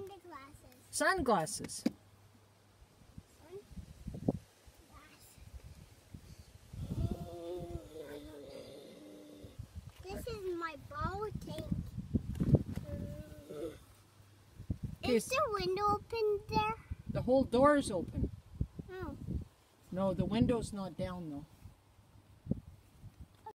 Sunglasses. Sunglasses. This is my ball tank. Is the window open there? The whole door is open. Oh. No, the window's not down though.